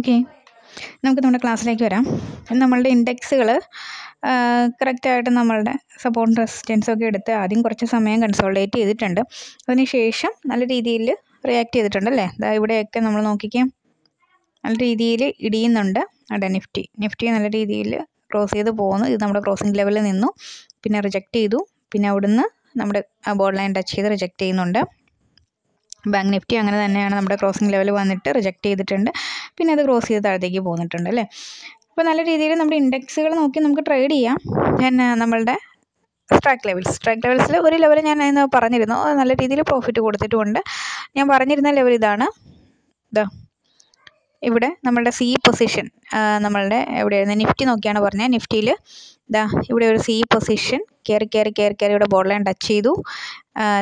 Okay നമുക്ക് നമ്മുടെ ക്ലാസ്സിലേക്ക് വരാം. നമ്മളുടെ ഇൻഡെക്സുകൾ കറക്റ്റായിട്ട് നമ്മളുടെ സപ്പോർട്ട് റെസിസ്റ്റൻസ് ഒക്കെ എടുത്ത് ആദ്യം കുറച്ച് സമയം കൺസോൾഡേറ്റ് ചെയ്തിട്ടുണ്ട്. അതിനുശേഷം നല്ല രീതിയിൽ റിയാക്ട് ചെയ്തിട്ടുണ്ട് അല്ലേ? ദാ ഇവിടെയൊക്കെ നമ്മൾ നോക്കിക്കാം. നല്ല രീതിയിൽ ഇടിയുന്നുണ്ട്. അവിടെ നിഫ്റ്റി നിഫ്റ്റി നല്ല രീതിയിൽ ക്രോസ് ചെയ്ത് പോകുന്നു ഇത് നമ്മുടെ ക്രോസിംഗ് ലെവലിൽ നിന്നു. പിന്നെ റിജക്റ്റ് ചെയ്തു. പിന്നെ അവിടുന്ന് നമ്മുടെ ബോർഡ് ലൈൻ ടച്ച് ചെയ്ത് റിജക്റ്റ് ചെയ്യുന്നുണ്ട്. ബാങ്ക് നിഫ്റ്റി അങ്ങനെ തന്നെയാണ് നമ്മുടെ ക്രോസിംഗ് ലെവൽ വന്നിട്ട് റിജക്റ്റ് ചെയ്തിട്ടുണ്ട്. പിന്നെ അത് ക്രോസ് ചെയ്ത് താഴത്തേക്ക് പോന്നിട്ടുണ്ട് അല്ലേ? അപ്പോൾ നല്ല രീതിയിൽ നമ്മുടെ ഇൻഡെക്സുകൾ നോക്കി നമുക്ക് ട്രേഡ് ചെയ്യാം. പിന്നെ നമ്മളുടെ സ്ട്രൈക്ക് ലെവൽസ് സ്ട്രൈക്ക് ലെവൽസിൽ ഒരു ലെവൽ ഞാൻ ഇന്ന് പറഞ്ഞിരുന്നു. നല്ല രീതിയിൽ പ്രോഫിറ്റ് കൊടുത്തിട്ടുമുണ്ട്. ഞാൻ പറഞ്ഞിരുന്ന ലെവൽ ഇതാണ്. ഇതാ ഇവിടെ നമ്മളുടെ സി പൊസിഷൻ നമ്മളുടെ എവിടെയായിരുന്നു? നിഫ്റ്റി നോക്കിയാണ് പറഞ്ഞത് നിഫ്റ്റിയിൽ ഇതാ ഇവിടെ ഒരു സി പൊസിഷൻ കയറി കയറി കയറി കയറി ഇവിടെ ബോർഡ് ലൈൻ ടച്ച് ചെയ്തു.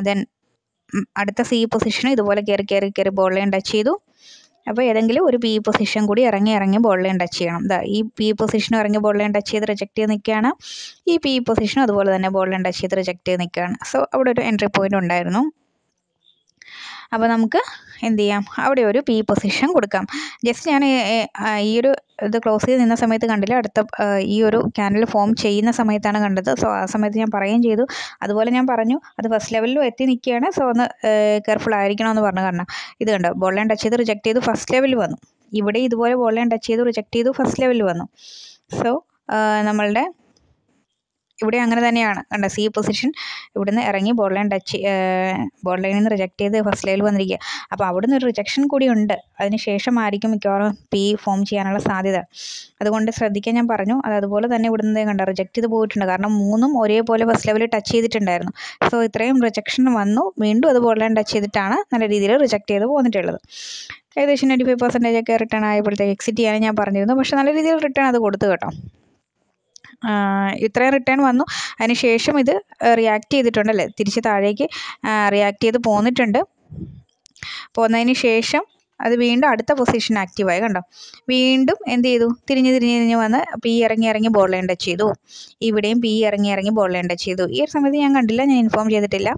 ദെൻ അടുത്ത സി പൊസിഷനും ഇതുപോലെ കയറി കയറി കയറി ബോൾ ലൈൻ ടച്ച് ചെയ്തു. അപ്പോൾ ഏതെങ്കിലും ഒരു പി പൊസിഷൻ കൂടി ഇറങ്ങി ഇറങ്ങി ബോൾ ലൈൻ ടച്ച് ചെയ്യണം. ഇതാ ഈ പി പൊസിഷനും ഇറങ്ങി ബോൾ ലൈൻ ടച്ച് ചെയ്ത് റിജക്റ്റ് ചെയ്ത് നിൽക്കുകയാണ് ഈ പി പൊസിഷനും അതുപോലെ തന്നെ ബോൾ ലൈൻ ടച്ച് ചെയ്ത് റിജക്റ്റ് ചെയ്ത് നിൽക്കുകയാണ് സോ അവിടെ ഒരു എൻട്രി പോയിന്റ് ഉണ്ടായിരുന്നു. അപ്പോൾ നമുക്ക് എന്ത് ചെയ്യാം? അവിടെ ഒരു പി പൊസിഷൻ കൊടുക്കാം. ജസ്റ്റ് ഞാൻ ഈ ഒരു ഇത് ക്ലോസ് ചെയ്ത് നിന്ന സമയത്ത് കണ്ടില്ല? അടുത്ത ഈ ഒരു ക്യാൻഡിൽ ഫോം ചെയ്യുന്ന സമയത്താണ് കണ്ടത്. സോ ആ സമയത്ത് ഞാൻ പറയുകയും ചെയ്തു. അതുപോലെ ഞാൻ പറഞ്ഞു അത് ഫസ്റ്റ് ലെവലിലും എത്തി നിൽക്കുകയാണ്. സോ ഒന്ന് കെയർഫുൾ ആയിരിക്കണമെന്ന് പറഞ്ഞു കാരണം. ഇത് കണ്ടോ? ബോൾ ടച്ച് ചെയ്ത് റിജക്റ്റ് ചെയ്ത് ഫസ്റ്റ് ലെവലിൽ വന്നു. ഇവിടെ ഇതുപോലെ ബോൾ ടച്ച് ചെയ്ത് റിജക്റ്റ് ചെയ്തു ഫസ്റ്റ് ലെവലിൽ വന്നു. സോ നമ്മളുടെ ഇവിടെ അങ്ങനെ തന്നെയാണ്. കണ്ട? സി പൊസിഷൻ ഇവിടുന്ന് ഇറങ്ങി ബോൾ ലൈൻ ടച്ച് ബോൾ ലൈനിൽ നിന്ന് റിജക്റ്റ് ചെയ്ത് ഫസ്റ്റ് ലൈനിൽ വന്നിരിക്കുക അപ്പോൾ അവിടുന്ന് ഒരു റിജക്ഷൻ കൂടി ഉണ്ട്. അതിന് ശേഷമായിരിക്കും മിക്കവാറും പി ഫോം ചെയ്യാനുള്ള സാധ്യത. അതുകൊണ്ട് ശ്രദ്ധിക്കാൻ ഞാൻ പറഞ്ഞു. അത് അതുപോലെ തന്നെ ഇവിടുന്ന് കണ്ട? റിജക്റ്റ് ചെയ്ത് പോയിട്ടുണ്ട്. കാരണം മൂന്നും ഒരേപോലെ ഫസ്റ്റ് ലെവലിൽ ടച്ച് ചെയ്തിട്ടുണ്ടായിരുന്നു. സോ ഇത്രയും റിജക്ഷൻ വന്നു. വീണ്ടും അത് ബോൾ ലൈൻ ടച്ച് ചെയ്തിട്ടാണ് നല്ല രീതിയിൽ റിജക്റ്റ് ചെയ്ത് പോന്നിട്ടുള്ളത്. ഏകദേശം നയന്റി ഫൈവ് പെർസെന്റേജ് ഒക്കെ റിട്ടേൺ ആയപ്പോഴത്തേക്ക് എക്സിറ്റ് ചെയ്യാനും ഞാൻ പറഞ്ഞിരുന്നു. പക്ഷേ നല്ല രീതിയിൽ റിട്ടേൺ അത് കൊടുത്തു കേട്ടോ. ഇത്രയും റിട്ടേൺ വന്നു. അതിന് ശേഷം ഇത് റിയാക്ട് ചെയ്തിട്ടുണ്ടല്ലേ തിരിച്ച് താഴേക്ക് റിയാക്ട് ചെയ്ത് പോന്നിട്ടുണ്ട്. പോന്നതിന് ശേഷം അത് വീണ്ടും അടുത്ത പൊസിഷൻ ആക്റ്റീവായി കണ്ടോ? വീണ്ടും എന്ത് ചെയ്തു? തിരിഞ്ഞ് തിരിഞ്ഞ് തിരിഞ്ഞ് വന്ന് പി ഇറങ്ങി ഇറങ്ങി ബോൾ ലൈൻ ടച്ച് ചെയ്തു. ഇവിടെയും പി ഇറങ്ങി ഇറങ്ങി ബോൾ ലൈൻ ടച്ച് ചെയ്തു. ഈ ഒരു സമയത്ത് ഞാൻ കണ്ടില്ല ഞാൻ ഇൻഫോം ചെയ്തിട്ടില്ല.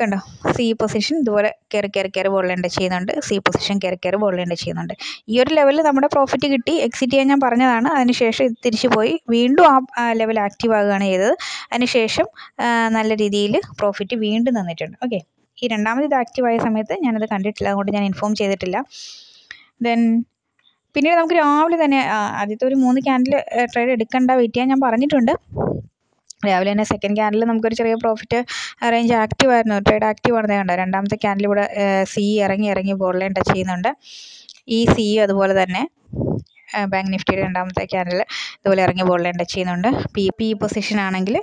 കണ്ടോ? സി പൊസിഷൻ ഇതുപോലെ കയറി കയറി കയറി ലൈൻ ചെയ്യുന്നുണ്ട്. സി പൊസിഷൻ കയറി കയറി ടച്ച് ചെയ്യുന്നുണ്ട്. ഈ ഒരു ലെവലിൽ നമ്മുടെ പ്രോഫിറ്റ് കിട്ടി. എക്സിറ്റ് ചെയ്യാൻ ഞാൻ പറഞ്ഞതാണ്. അതിനുശേഷം തിരിച്ചു പോയി. വീണ്ടും ആ ലെവൽ ആക്റ്റീവ് ആകുകയാണ് ചെയ്തത്. അതിനുശേഷം നല്ല രീതിയിൽ പ്രോഫിറ്റ് വീണ്ടും തന്നിട്ടുണ്ട്. ഓക്കെ ഈ രണ്ടാമത് ഇത് ആക്റ്റീവ് ആയ സമയത്ത് ഞാനത് കണ്ടിട്ടില്ല. അതുകൊണ്ട് ഞാൻ ഇൻഫോം ചെയ്തിട്ടില്ല. ദെൻ പിന്നീട് നമുക്ക് രാവിലെ തന്നെ ആദ്യത്തെ ഒരു മൂന്ന് ക്യാൻഡിൽ ട്രേഡ് എടുക്കണ്ട വെയിറ്റ് ചെയ്യാൻ ഞാൻ പറഞ്ഞിട്ടുണ്ട്. രാവിലെ തന്നെ സെക്കൻഡ് ക്യാൻഡിൽ നമുക്കൊരു ചെറിയ പ്രോഫിറ്റ് റേഞ്ച് ആക്റ്റീവ് ആയിരുന്നു. ട്രേഡ് ആക്റ്റീവ് ആണെന്ന് കണ്ടോ. രണ്ടാമത്തെ ക്യാൻഡിൽ ഇവിടെ സി ഇറങ്ങി ഇറങ്ങി ബോർഡ് ലൈൻ ടച്ച് ചെയ്യുന്നുണ്ട്. ഈ സി അതുപോലെ തന്നെ ബാങ്ക് നിഫ്റ്റിയുടെ രണ്ടാമത്തെ ക്യാൻഡിൽ ഇതുപോലെ ഇറങ്ങി ബോർഡ് ലൈൻ ടച്ച് ചെയ്യുന്നുണ്ട്. പി പി പൊസിഷൻ ആണെങ്കിൽ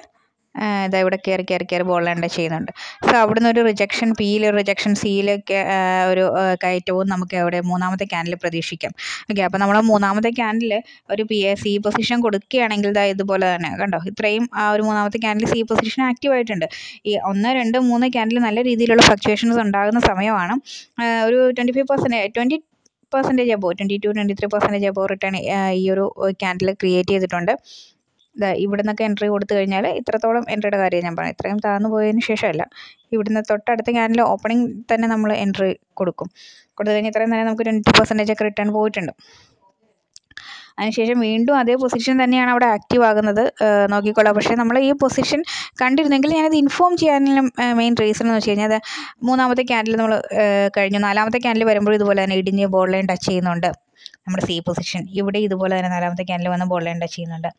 ഇതാ ഇവിടെ കയറി കയറി കയറി ടച്ച് ചെയ്യുന്നുണ്ട്. സോ അവിടുന്ന് ഒരു റിജക്ഷൻ പിയിൽ റിജക്ഷൻ സിയിലൊക്കെ ഒരു കയറ്റവും നമുക്ക് അവിടെ മൂന്നാമത്തെ ക്യാനിൽ പ്രതീക്ഷിക്കാം. ഓക്കെ അപ്പോൾ നമ്മൾ മൂന്നാമത്തെ ക്യാനിൽ ഒരു പി സി പൊസിഷൻ കൊടുക്കുകയാണെങ്കിൽ ഇതാ ഇതുപോലെ തന്നെ. കണ്ടോ? ഇത്രയും ആ ഒരു മൂന്നാമത്തെ ക്യാനിൽ സി പൊസിഷൻ ആക്റ്റീവ് ആയിട്ടുണ്ട്. ഈ ഒന്ന് രണ്ട് മൂന്ന് ക്യാനിൽ നല്ല രീതിയിലുള്ള ഫ്ലക്ച്വേഷൻസ് ഉണ്ടാകുന്ന സമയമാണ് ഒരു twenty five percentage twenty percentage above twenty two twenty three percentage above return ഈ ഒരു ക്യാൻഡിൽ ക്രിയേറ്റ് ചെയ്തിട്ടുണ്ട്. ഇവിടെ നിന്നൊക്കെ എൻട്രി കൊടുത്തു കഴിഞ്ഞാൽ ഇത്രത്തോളം എൻട്രിയുടെ കാര്യം ഞാൻ പറഞ്ഞു. ഇത്രയും താഴ്ന്നു പോയതിന് ശേഷമല്ല. ഇവിടുന്ന് തൊട്ടടുത്ത ക്യാനിൽ ഓപ്പണിംഗ് തന്നെ നമ്മൾ എൻട്രി കൊടുക്കും. കൊടുത്തു കഴിഞ്ഞാൽ ഇത്രയും തന്നെ നമുക്ക് ട്വന്റി പെർസെന്റേജ് ഒക്കെ റിട്ടേൺ പോയിട്ടുണ്ട്. അതിനുശേഷം വീണ്ടും അതേ പൊസിഷൻ തന്നെയാണ് അവിടെ ആക്റ്റീവ് ആകുന്നത്. നോക്കിക്കൊള്ളാം പക്ഷേ നമ്മൾ ഈ പൊസിഷൻ കണ്ടിരുന്നെങ്കിൽ ഞാനത് ഇൻഫോം ചെയ്യാനും മെയിൻ റീസൺ എന്ന് വെച്ച് കഴിഞ്ഞാൽ അത് മൂന്നാമത്തെ ക്യാൻഡിൽ നമ്മൾ കഴിഞ്ഞു. നാലാമത്തെ ക്യാൻഡിൽ വരുമ്പോൾ ഇതുപോലെ തന്നെ ഇടിഞ്ഞ് ബോൾ ലൈൻ ടച്ച് ചെയ്യുന്നുണ്ട്. നമ്മുടെ സി പൊസിഷൻ ഇവിടെ ഇതുപോലെ തന്നെ നാലാമത്തെ ക്യാൻഡിൽ വന്ന് ബോൾ ലൈൻ ടച്ച് ചെയ്യുന്നുണ്ട്.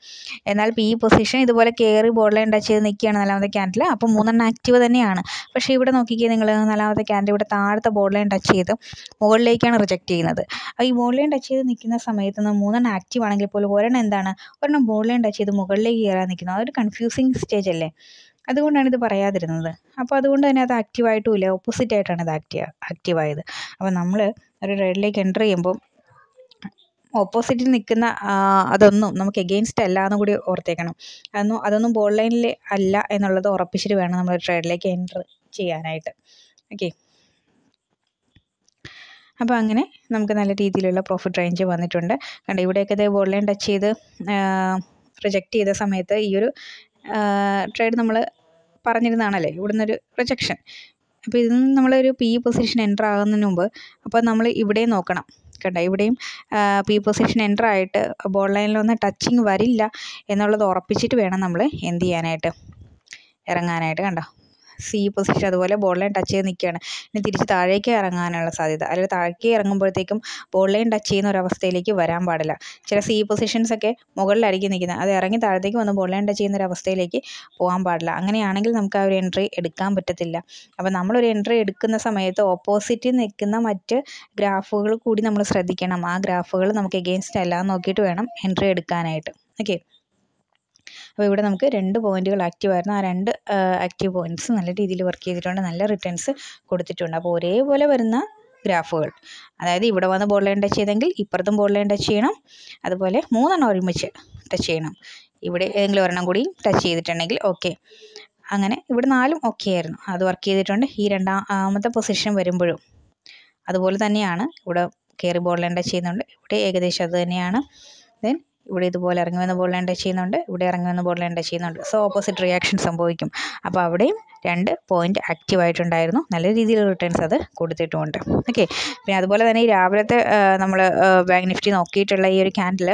എന്നാൽ പി പൊസിഷൻ ഇതുപോലെ കയറി ബോൾ ലൈൻ ടച്ച് ചെയ്ത് നിൽക്കുകയാണ് നാലാമത്തെ ക്യാൻഡിൽ അപ്പോൾ മൂന്നെണ്ണം ആക്റ്റീവ് തന്നെയാണ്. പക്ഷേ ഇവിടെ നോക്കിക്കേ നിങ്ങൾ നാലാമത്തെ ക്യാൻഡിൽ ഇവിടെ താഴത്തെ ബോൾ ലൈൻ ടച്ച് ചെയ്ത് മുകളിലേക്കാണ് റിജക്റ്റ് ചെയ്യുന്നത്. അപ്പോൾ ഈ ബോൾ ലൈൻ ടച്ച് ചെയ്ത് നിൽക്കുന്ന സമയത്ത് നിന്ന് മൂന്നെണ്ണം ആക്റ്റീവ് ആണെങ്കിൽ പോലും ഒരെണ്ണം എന്താണ്? ഒരെണ്ണം ബോൾ ലൈൻ ടച്ച് ചെയ്ത് മുകളിലേക്ക് കയറാൻ നിൽക്കുന്നത് അതൊരു കൺഫ്യൂസിങ് സ്റ്റേജ് അല്ലേ? അതുകൊണ്ടാണ് ഇത് പറയാതിരുന്നത്. അപ്പോൾ അതുകൊണ്ട് തന്നെ അത് ആക്റ്റീവായിട്ടുമില്ല ഓപ്പോസിറ്റ് ആയിട്ടാണ് ഇത് ആക്റ്റീവ് ആക്റ്റീവായത് അപ്പോൾ നമ്മൾ ഒരു റൈഡിലേക്ക് എന്റർ ചെയ്യുമ്പോൾ ഓപ്പോസിറ്റിൽ നിൽക്കുന്ന അതൊന്നും നമുക്ക് എഗെയിൻസ്റ്റ് അല്ല എന്ന് കൂടി ഓർത്തേക്കണം. അതൊന്നും അതൊന്നും ബോൾ ലൈനിൽ അല്ല എന്നുള്ളത് ഉറപ്പിച്ചിട്ട് വേണം നമ്മൾ ട്രേഡിലേക്ക് എന്റർ ചെയ്യാനായിട്ട്. ഓക്കെ അപ്പോൾ അങ്ങനെ നമുക്ക് നല്ല രീതിയിലുള്ള പ്രോഫിറ്റ് റേഞ്ച് വന്നിട്ടുണ്ട്. കണ്ട ഇവിടെയൊക്കെ ഇത് ബോൾ ലൈൻ ടച്ച് ചെയ്ത് റിജക്റ്റ് ചെയ്ത സമയത്ത് ഈ ഒരു ട്രേഡ് നമ്മൾ പറഞ്ഞിരുന്നതാണല്ലേ? ഇവിടുന്നൊരു റിജക്ഷൻ അപ്പോൾ ഇതിൽ നിന്ന് നമ്മളൊരു പി പൊസിഷൻ എന്റർ ആകുന്നതിന് മുമ്പ് അപ്പോൾ നമ്മൾ ഇവിടെയും നോക്കണം. കണ്ടോ? ഇവിടെയും പി പൊസിഷൻ എന്റർ ആയിട്ട് ബോൾ ലൈനിലൊന്ന് ടച്ചിങ് വരില്ല എന്നുള്ളത് ഉറപ്പിച്ചിട്ട് വേണം നമ്മൾ എന്ത് ചെയ്യാനായിട്ട്? ഇറങ്ങാനായിട്ട് കണ്ടോ? സി പൊസിഷൻ അതുപോലെ ബോൾ ലൈൻ ടച്ച് ചെയ്ത് നിൽക്കുകയാണ്. ഇനി തിരിച്ച് താഴേക്ക് ഇറങ്ങാനുള്ള സാധ്യത. അല്ലെങ്കിൽ താഴേക്ക് ഇറങ്ങുമ്പോഴത്തേക്കും ബോൾ ലൈൻ ടച്ച് ചെയ്യുന്ന ഒരു അവസ്ഥയിലേക്ക് വരാൻ പാടില്ല. ചില സി പൊസിഷൻസ് ഒക്കെ മുകളിലായിരിക്കും നിൽക്കുന്നത്. അത് ഇറങ്ങി താഴത്തേക്ക് വന്ന് ബോൾ ലൈൻ ടച്ച് ചെയ്യുന്ന ഒരു അവസ്ഥയിലേക്ക് പോകാൻ പാടില്ല. അങ്ങനെയാണെങ്കിൽ നമുക്ക് ആ ഒരു എൻട്രി എടുക്കാൻ പറ്റത്തില്ല. അപ്പോൾ നമ്മളൊരു എൻട്രി എടുക്കുന്ന സമയത്ത് ഓപ്പോസിറ്റ് നിൽക്കുന്ന മറ്റ് ഗ്രാഫുകൾ കൂടി നമ്മൾ ശ്രദ്ധിക്കണം. ആ ഗ്രാഫുകൾ നമുക്ക് എഗെയിൻസ്റ്റ് അല്ല നോക്കിയിട്ട് വേണം എൻട്രി എടുക്കാനായിട്ട്. ഓക്കെ അപ്പോൾ ഇവിടെ നമുക്ക് രണ്ട് പോയിന്റുകൾ ആക്റ്റീവ് ആയിരുന്നു. ആ രണ്ട് ആക്റ്റീവ് പോയിന്റ്സ് നല്ല രീതിയിൽ വർക്ക് ചെയ്തിട്ടുണ്ട്. നല്ല റിട്ടേൺസ് കൊടുത്തിട്ടുണ്ട്. അപ്പോൾ ഒരേപോലെ വരുന്ന ഗ്രാഫുകൾ. അതായത് ഇവിടെ വന്ന് ബോൾ ലൈൻ ടച്ച് ചെയ്തെങ്കിൽ ഇപ്പുറത്തും ബോൾ ലൈൻ ടച്ച് ചെയ്യണം. അതുപോലെ മൂന്നെണ്ണം ഒരുമിച്ച് ടച്ച് ചെയ്യണം. ഇവിടെ ഏതെങ്കിലും ഒരെണ്ണം കൂടി ടച്ച് ചെയ്തിട്ടുണ്ടെങ്കിൽ ഓക്കെ അങ്ങനെ ഇവിടെ നാലും ഓക്കെ ആയിരുന്നു. അത് വർക്ക് ചെയ്തിട്ടുണ്ട്. ഈ രണ്ടാമത്തെ പൊസിഷൻ വരുമ്പോഴും അതുപോലെ തന്നെയാണ്. ഇവിടെ കയറി ബോൾ ലൈൻ ടച്ച് ചെയ്യുന്നുണ്ട്. ഇവിടെ ഏകദേശം അത് തന്നെയാണ്. ദെൻ ഇവിടെ ഇതുപോലെ ഇറങ്ങി വന്ന ലൈൻ ടച്ച് ചെയ്യുന്നുണ്ട് ഇവിടെ ഇറങ്ങി വന്ന ലൈൻ ടച്ച് ചെയ്യുന്നുണ്ട്. സോ ഓപ്പോസിറ്റ് റിയാക്ഷൻ സംഭവിക്കും. അപ്പോൾ അവിടെയും രണ്ട് പോയിന്റ് ആക്റ്റീവ് ആയിട്ടുണ്ടായിരുന്നു. നല്ല രീതിയിൽ റിട്ടേൺസ് അത് കൊടുത്തിട്ടുമുണ്ട് ഓക്കെ പിന്നെ അതുപോലെ തന്നെ ഈ രാവിലത്തെ നമ്മൾ ബാങ്ക് നിഫ്റ്റി നോക്കിയിട്ടുള്ള ഈ ഒരു ക്യാൻഡിൽ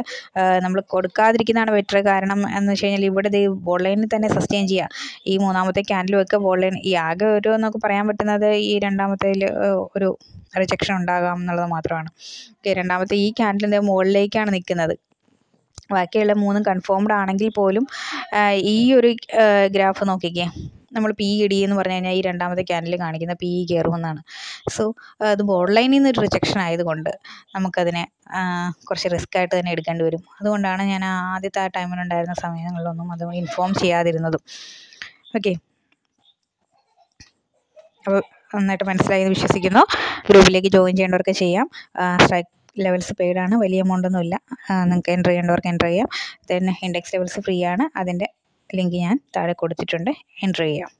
നമ്മൾ കൊടുക്കാതിരിക്കുന്നതാണ് ബെറ്റർ കാരണം എന്ന് വെച്ച് കഴിഞ്ഞാൽ ഇവിടെ ഈ ബോൾ ലൈനിൽ തന്നെ സസ്റ്റെയിൻ ചെയ്യുക ഈ മൂന്നാമത്തെ ക്യാൻഡിൽ വെക്കുക ബോൾ ലൈൻ ഈ ആകെ ഒരു എന്നൊക്കെ പറയാൻ പറ്റുന്നത് ഈ രണ്ടാമത്തേൽ ഒരു റിജക്ഷൻ ഉണ്ടാകാം എന്നുള്ളത് മാത്രമാണ്. ഓക്കെ രണ്ടാമത്തെ ഈ ക്യാൻഡിലിന്റെ മുകളിലേക്കാണ് നിൽക്കുന്നത് ബാക്കിയുള്ള മൂന്നും കൺഫേംഡ് ആണെങ്കിൽ പോലും ഈ ഒരു ഗ്രാഫ് നോക്കിക്കേ. നമ്മൾ പി ഇടി എന്ന് പറഞ്ഞു കഴിഞ്ഞാൽ ഈ രണ്ടാമത്തെ ക്യാൻഡിൽ കാണിക്കുന്ന പി ഇ കയറുമെന്നാണ്. സോ അത് ബോർഡ് ലൈനിൽ നിന്ന് ഒരു റിജക്ഷൻ ആയതുകൊണ്ട് നമുക്കതിനെ കുറച്ച് റിസ്ക് ആയിട്ട് തന്നെ എടുക്കേണ്ടി വരും. അതുകൊണ്ടാണ് ഞാൻ ആദ്യത്തെ ആ ടൈമിലുണ്ടായിരുന്ന സമയങ്ങളിലൊന്നും അത് ഇൻഫോം ചെയ്യാതിരുന്നതും. ഓക്കെ അപ്പോൾ നന്നായിട്ട് മനസ്സിലായി എന്ന് വിശ്വസിക്കുന്നു. ഗ്രൂപ്പിലേക്ക് ജോയിൻ ചെയ്യേണ്ടവർക്ക് ചെയ്യാം. സ്ട്രൈക്ക് ലെവൽസ് പെയ്ഡാണ് വലിയ എമൗണ്ടൊന്നുമില്ല നിങ്ങൾക്ക് എന്റർ ചെയ്യേണ്ടവർക്ക് എന്റർ ചെയ്യാം. ദെൻ ഇൻഡെക്സ് ലെവൽസ് ഫ്രീ ആണ്. അതിന്റെ ലിങ്ക് ഞാൻ താഴെ കൊടുത്തിട്ടുണ്ട്. എന്റർ ചെയ്യാം.